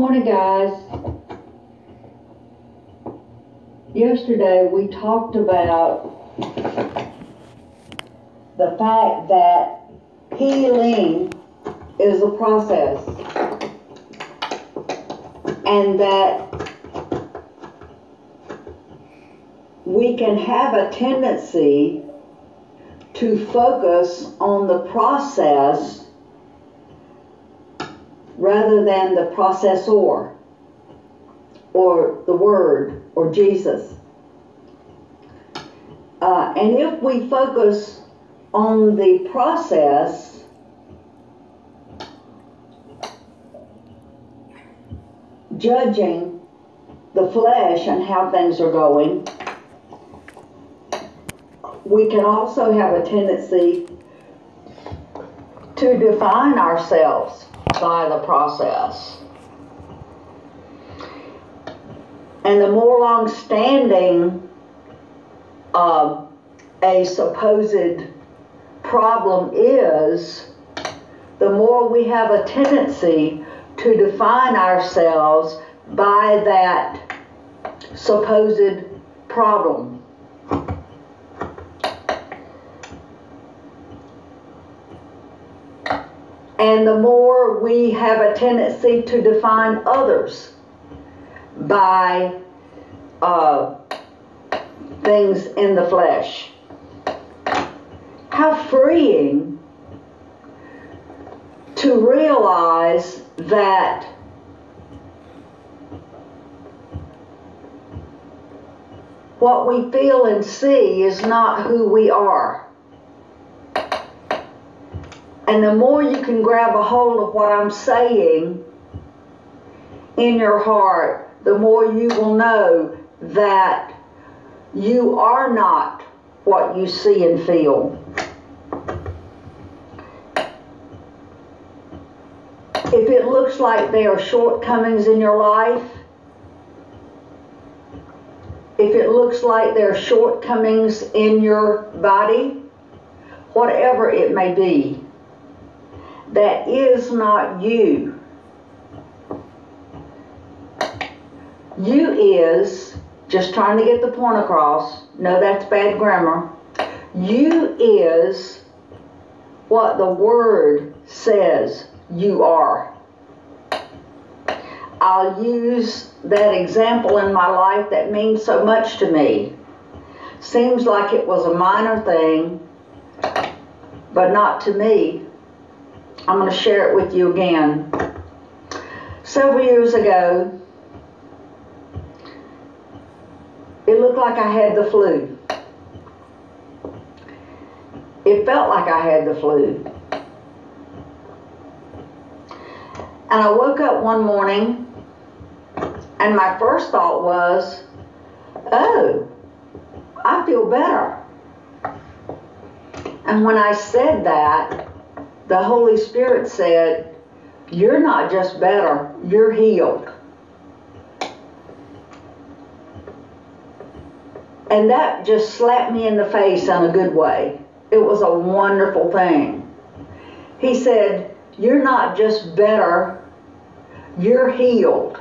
Morning, guys. Yesterday, we talked about the fact that healing is a process. And that we can have a tendency to focus on the process rather than the processor or the Word or Jesus. Uh, and if we focus on the process, judging the flesh and how things are going, we can also have a tendency to define ourselves by the process. And the more long standing uh, a supposed problem is, the more we have a tendency to define ourselves by that supposed problem. And the more we have a tendency to define others by uh, things in the flesh. How freeing to realize that what we feel and see is not who we are. And the more you can grab a hold of what I'm saying in your heart, the more you will know that you are not what you see and feel. If it looks like there are shortcomings in your life, if it looks like there are shortcomings in your body, whatever it may be, that is not you. You is, just trying to get the point across, no, that's bad grammar. You is what the Word says you are. I'll use that example in my life that means so much to me. Seems like it was a minor thing, but not to me. I'm going to share it with you again. Several years ago, it looked like I had the flu. It felt like I had the flu. And I woke up one morning, and my first thought was, oh, I feel better. And when I said that, the Holy Spirit said, You're not just better, you're healed. And that just slapped me in the face in a good way. It was a wonderful thing. He said, You're not just better, you're healed.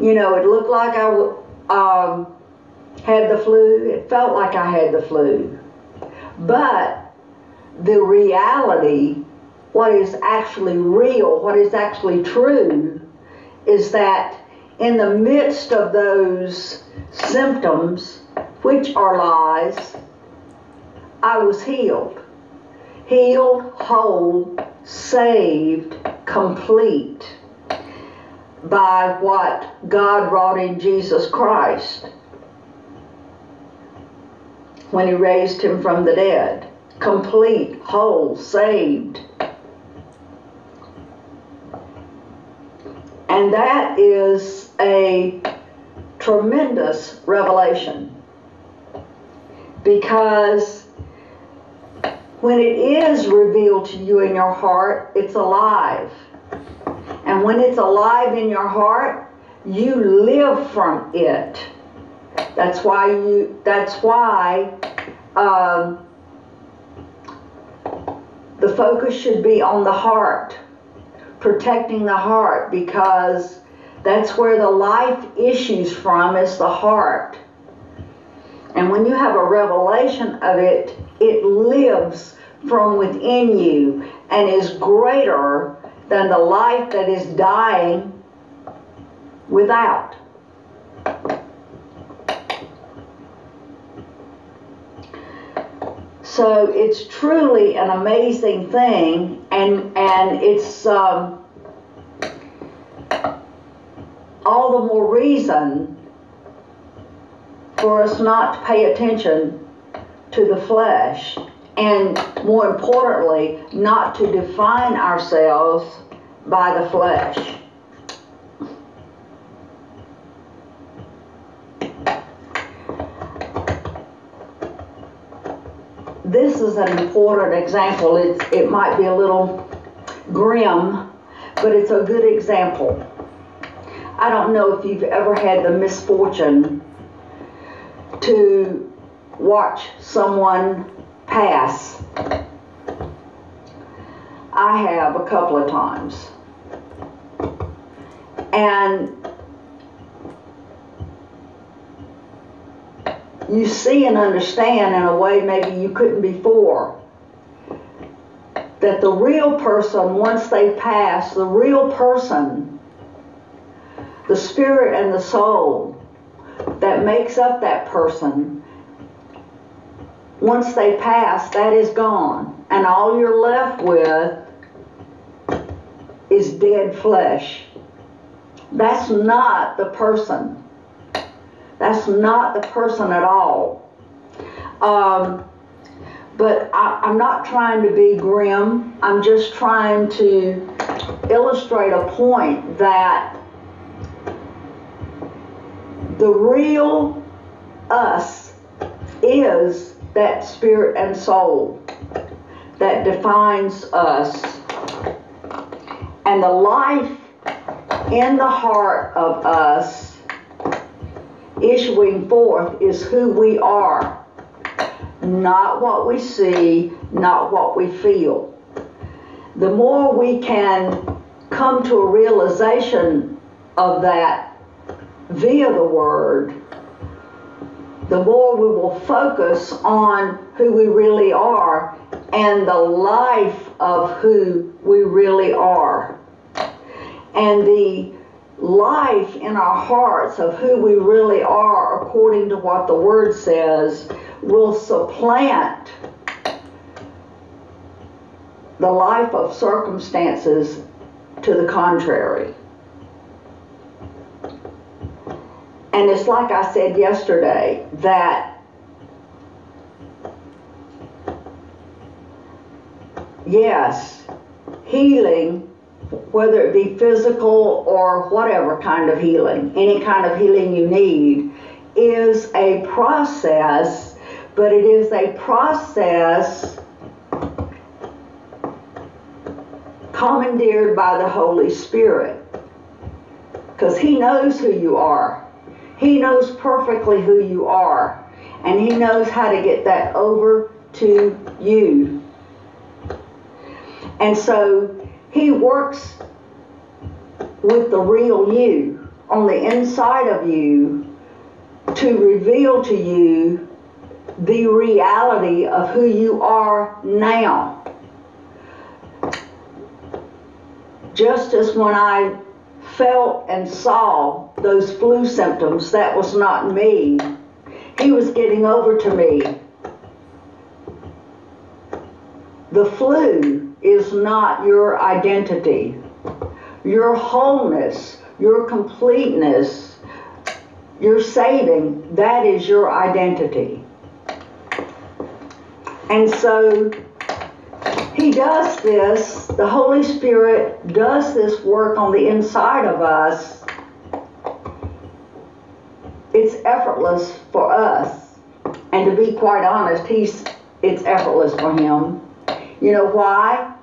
You know, it looked like I um, had the flu, it felt like I had the flu. But the reality, what is actually real, what is actually true, is that in the midst of those symptoms, which are lies, I was healed. Healed, whole, saved, complete by what God wrought in Jesus Christ when he raised him from the dead complete, whole, saved. And that is a tremendous revelation because when it is revealed to you in your heart, it's alive. And when it's alive in your heart, you live from it. That's why you. That's why um, the focus should be on the heart protecting the heart because that's where the life issues from is the heart. And when you have a revelation of it, it lives from within you and is greater than the life that is dying without. So it's truly an amazing thing, and and it's um, all the more reason for us not to pay attention to the flesh, and more importantly, not to define ourselves by the flesh. This is an important example. It's, it might be a little grim, but it's a good example. I don't know if you've ever had the misfortune to watch someone pass. I have a couple of times. And you see and understand in a way maybe you couldn't before. That the real person, once they pass, the real person, the spirit and the soul that makes up that person, once they pass, that is gone. And all you're left with is dead flesh. That's not the person. That's not the person at all. Um, but I, I'm not trying to be grim. I'm just trying to illustrate a point that the real us is that spirit and soul that defines us. And the life in the heart of us issuing forth is who we are, not what we see, not what we feel. The more we can come to a realization of that via the Word, the more we will focus on who we really are and the life of who we really are. And the life in our hearts of who we really are according to what the Word says will supplant the life of circumstances to the contrary. And it's like I said yesterday that yes, healing whether it be physical or whatever kind of healing, any kind of healing you need, is a process, but it is a process commandeered by the Holy Spirit. Because He knows who you are. He knows perfectly who you are. And He knows how to get that over to you. And so he works with the real you on the inside of you to reveal to you the reality of who you are now. Just as when I felt and saw those flu symptoms, that was not me. He was getting over to me. The flu is not your identity. Your wholeness, your completeness, your saving, that is your identity. And so he does this, the Holy Spirit does this work on the inside of us. It's effortless for us. And to be quite honest, he's it's effortless for him. You know why?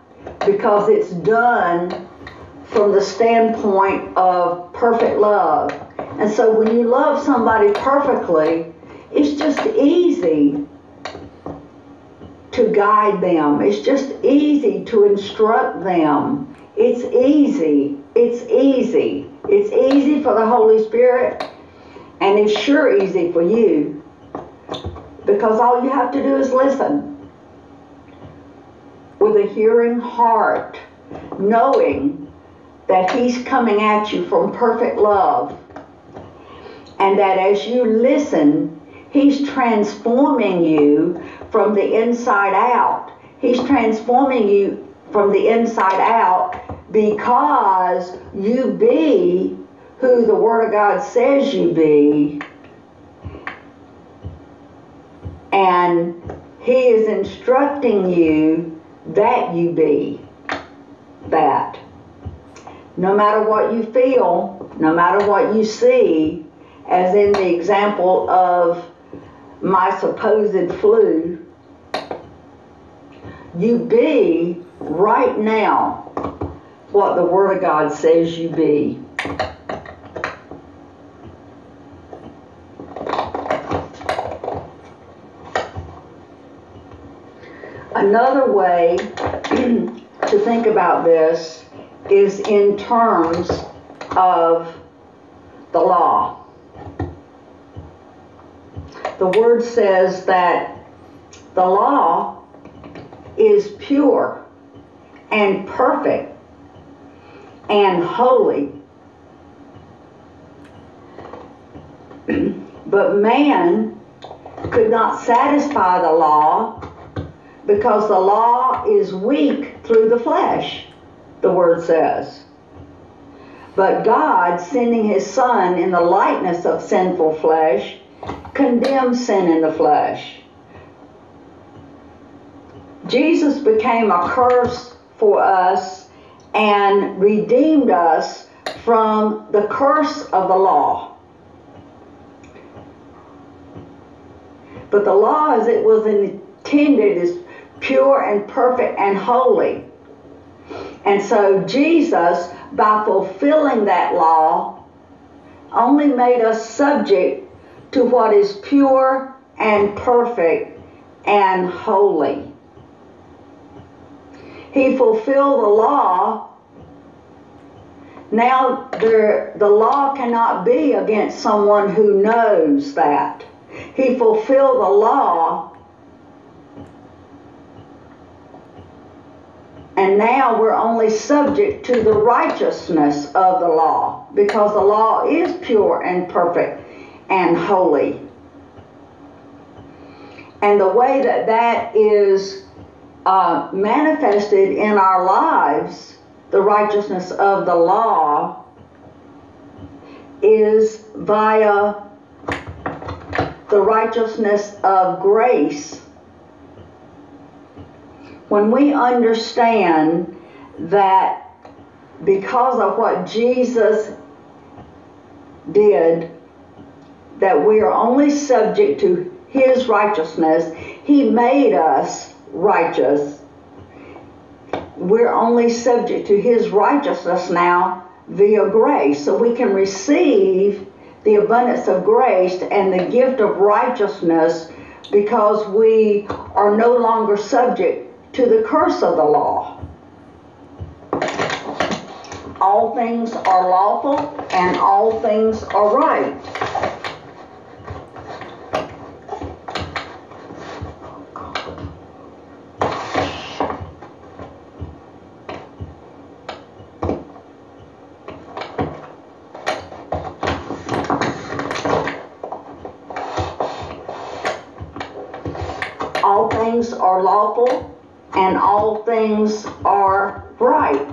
Because it's done from the standpoint of perfect love. And so when you love somebody perfectly, it's just easy to guide them. It's just easy to instruct them It's easy. It's easy. It's easy for the Holy Spirit, and it's sure easy for you because all you have to do is listen with a hearing heart, knowing that He's coming at you from perfect love, and that as you listen, He's transforming you from the inside out. He's transforming you from the inside out because you be who the Word of God says you be. And He is instructing you that you be that. No matter what you feel, no matter what you see, as in the example of my supposed flu, you be right now what the Word of God says you be. Another way to think about this is in terms of the law. The word says that the law is pure and perfect and holy. but man could not satisfy the law because the law is weak through the flesh, the word says. But God, sending his Son in the likeness of sinful flesh, condemned sin in the flesh. Jesus became a curse for us and redeemed us from the curse of the law. But the law, as it was intended, is pure and perfect and holy. And so Jesus, by fulfilling that law, only made us subject to what is pure and perfect and holy. He fulfilled the law. Now there, the law cannot be against someone who knows that. He fulfilled the law And now we're only subject to the righteousness of the law because the law is pure and perfect and holy. And the way that that is uh, manifested in our lives, the righteousness of the law, is via the righteousness of grace when we understand that because of what Jesus did, that we are only subject to his righteousness, he made us righteous. We're only subject to his righteousness now via grace. So we can receive the abundance of grace and the gift of righteousness because we are no longer subject to the curse of the law. All things are lawful and all things are right. All things are lawful and all things are right.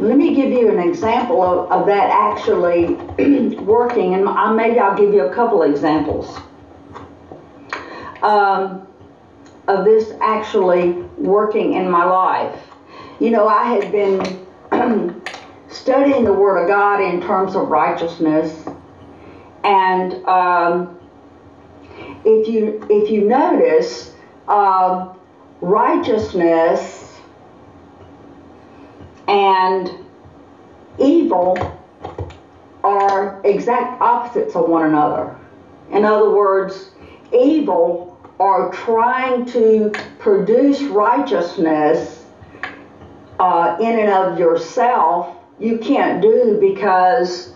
Let me give you an example of, of that actually working, and maybe I'll give you a couple examples um, of this actually working in my life. You know, I had been studying the Word of God in terms of righteousness, and um, if you if you notice, uh, righteousness and evil are exact opposites of one another. In other words, evil are trying to produce righteousness uh, in and of yourself you can't do because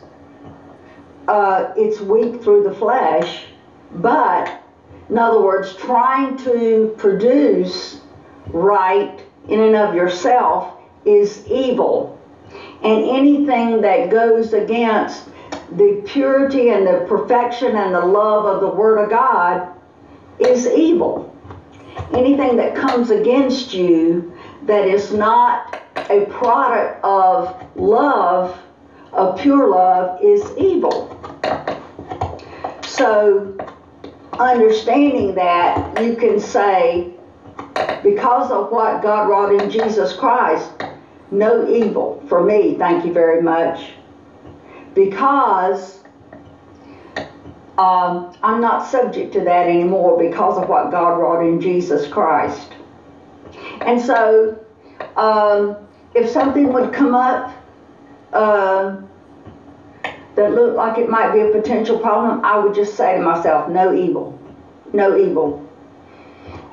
uh, it's weak through the flesh. But, in other words, trying to produce right in and of yourself is evil. And anything that goes against the purity and the perfection and the love of the Word of God is evil. Anything that comes against you that is not a product of love, of pure love, is evil. So, understanding that, you can say, because of what God wrought in Jesus Christ, no evil for me, thank you very much. Because um, I'm not subject to that anymore because of what God wrought in Jesus Christ. And so, um, if something would come up uh, that looked like it might be a potential problem, I would just say to myself, no evil, no evil.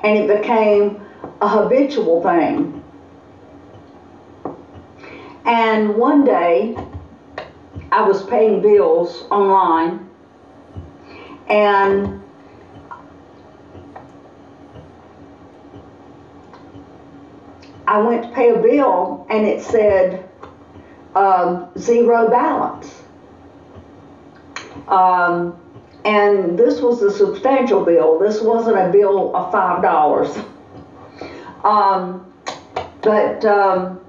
And it became a habitual thing. And one day, I was paying bills online, and I went to pay a bill, and it said um, zero balance. Um, and this was a substantial bill. This wasn't a bill of five dollars. Um, but um,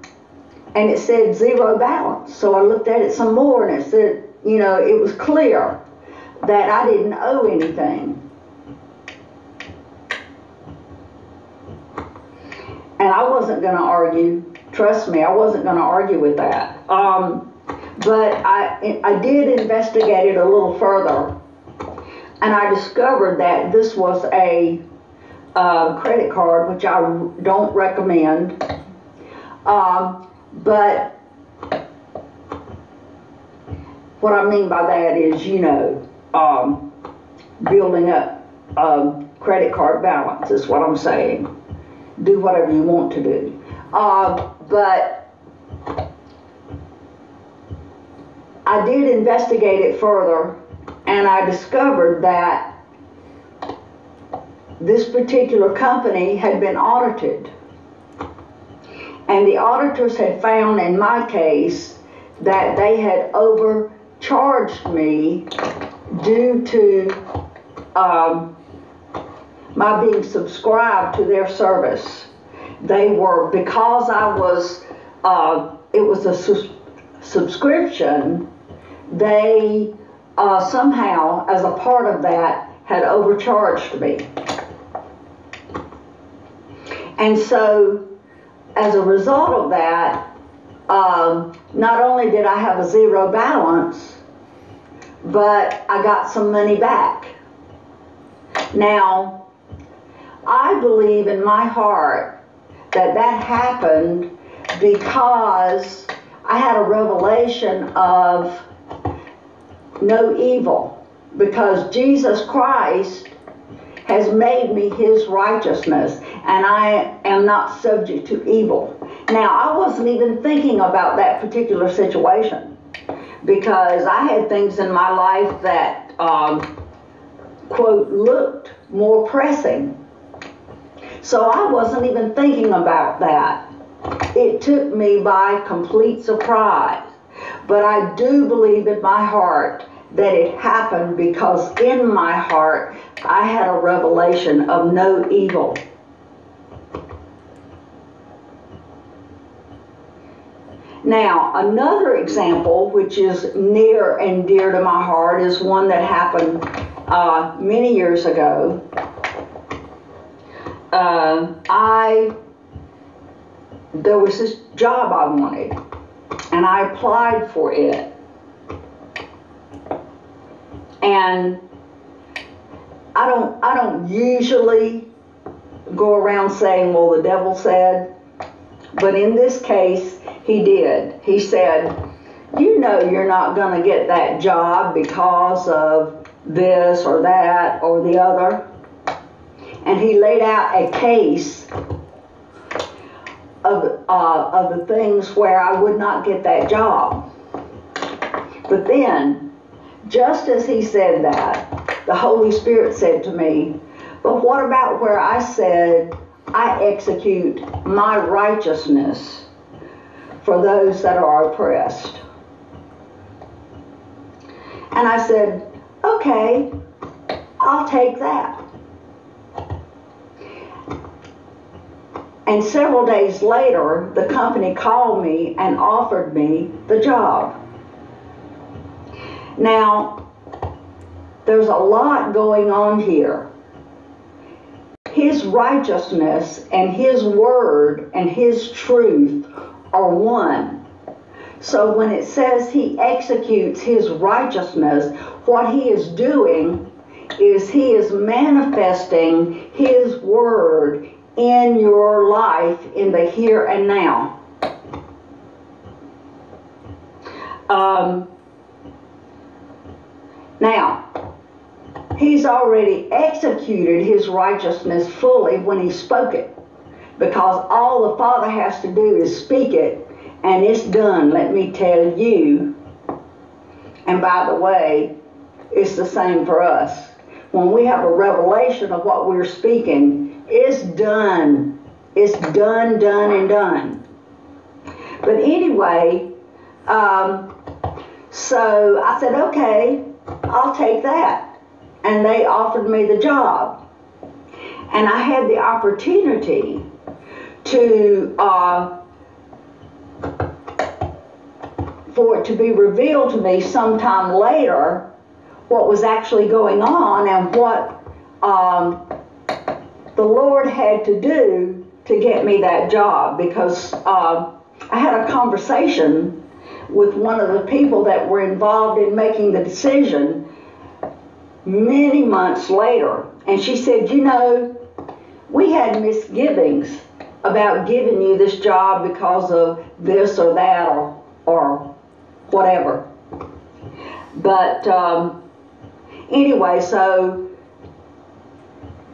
and it said zero balance. So I looked at it some more, and it said, you know, it was clear that I didn't owe anything. And I wasn't going to argue. Trust me, I wasn't going to argue with that. Um, but I, I did investigate it a little further, and I discovered that this was a uh, credit card, which I don't recommend. Um, but what I mean by that is, you know, um, building up um, credit card balance is what I'm saying. Do whatever you want to do. Uh, but I did investigate it further and I discovered that this particular company had been audited. And the auditors had found in my case that they had overcharged me due to um, my being subscribed to their service. They were, because I was, uh, it was a su subscription, they uh, somehow, as a part of that, had overcharged me. And so, as a result of that, um, not only did I have a zero balance, but I got some money back. Now, I believe in my heart that that happened because I had a revelation of no evil because Jesus Christ has made me his righteousness and I am not subject to evil. Now, I wasn't even thinking about that particular situation because I had things in my life that, um, quote, looked more pressing. So I wasn't even thinking about that. It took me by complete surprise. But I do believe in my heart that it happened because in my heart I had a revelation of no evil. Now, another example, which is near and dear to my heart, is one that happened uh, many years ago. Uh, I there was this job I wanted, and I applied for it. And I don't I don't usually go around saying, well, the devil said, but in this case, he did. He said, You know, you're not going to get that job because of this or that or the other. And he laid out a case of, uh, of the things where I would not get that job. But then, just as he said that, the Holy Spirit said to me, But what about where I said, I execute my righteousness for those that are oppressed? And I said, Okay, I'll take that. And several days later, the company called me and offered me the job. Now, there's a lot going on here. His righteousness and His word and His truth are one. So when it says He executes His righteousness, what He is doing is He is manifesting His word in your life in the here and now. Um, now, he's already executed his righteousness fully when he spoke it. Because all the Father has to do is speak it, and it's done, let me tell you. And by the way, it's the same for us. When we have a revelation of what we're speaking, it's done. It's done, done, and done. But anyway, um, so I said, okay, I'll take that. And they offered me the job. And I had the opportunity to, uh, for it to be revealed to me sometime later what was actually going on and what um, the Lord had to do to get me that job because uh, I had a conversation with one of the people that were involved in making the decision many months later. And she said, You know, we had misgivings about giving you this job because of this or that or, or whatever. But um, anyway, so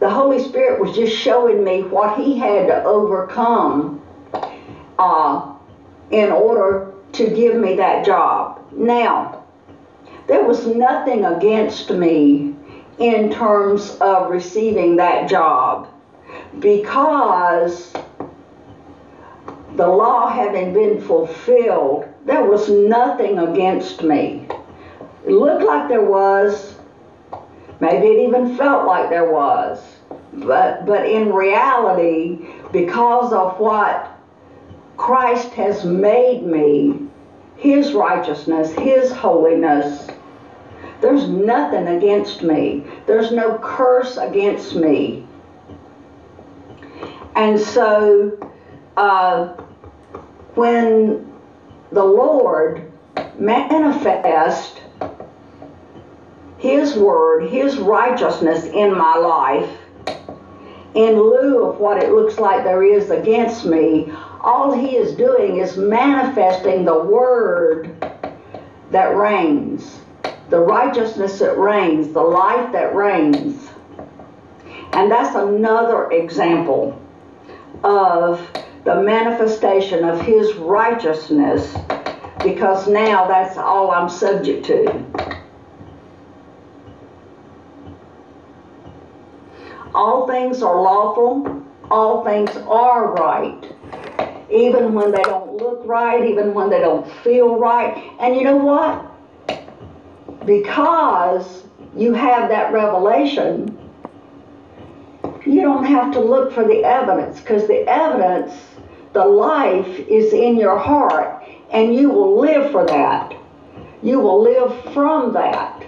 the Holy Spirit was just showing me what He had to overcome uh, in order to give me that job. Now, there was nothing against me in terms of receiving that job because the law having been fulfilled, there was nothing against me. It looked like there was, Maybe it even felt like there was. But, but in reality, because of what Christ has made me, His righteousness, His holiness, there's nothing against me. There's no curse against me. And so, uh, when the Lord manifest his word, His righteousness in my life, in lieu of what it looks like there is against me, all He is doing is manifesting the Word that reigns, the righteousness that reigns, the life that reigns. And that's another example of the manifestation of His righteousness because now that's all I'm subject to. All things are lawful, all things are right, even when they don't look right, even when they don't feel right. And you know what? Because you have that revelation, you don't have to look for the evidence because the evidence, the life is in your heart, and you will live for that. You will live from that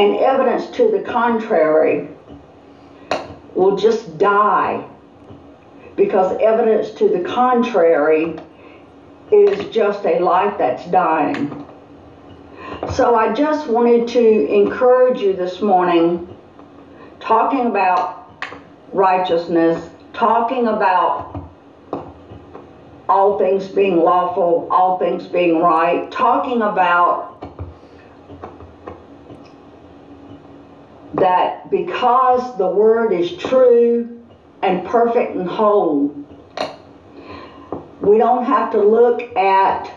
and evidence to the contrary will just die because evidence to the contrary is just a life that's dying. So I just wanted to encourage you this morning, talking about righteousness, talking about all things being lawful, all things being right, talking about that because the word is true, and perfect and whole. We don't have to look at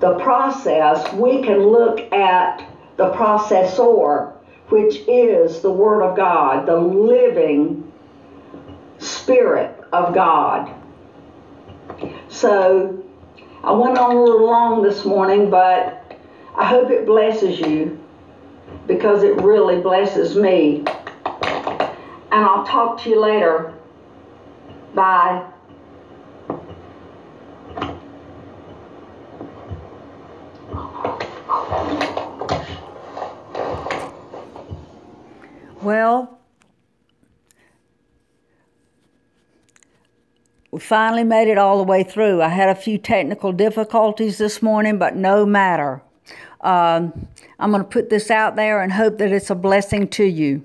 the process, we can look at the processor, which is the Word of God, the living Spirit of God. So I went on a little long this morning, but I hope it blesses you because it really blesses me. And I'll talk to you later. Bye. Well, we finally made it all the way through. I had a few technical difficulties this morning, but no matter. Um, I'm going to put this out there and hope that it's a blessing to you.